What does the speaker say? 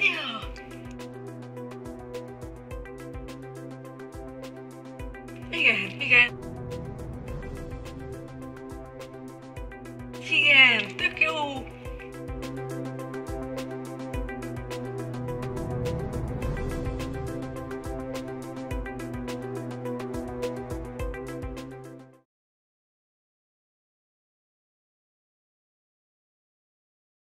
field. Sigue, See ya.